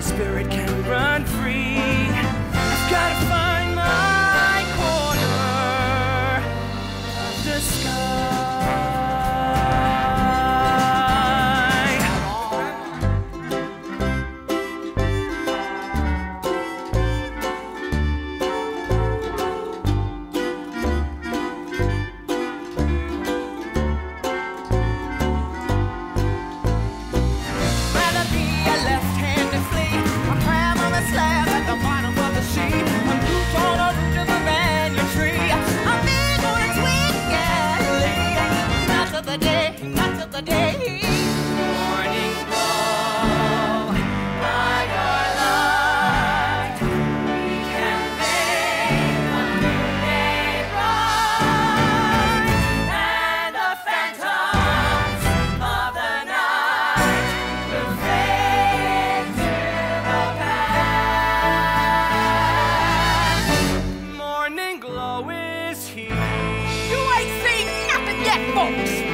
spirit can run free. box.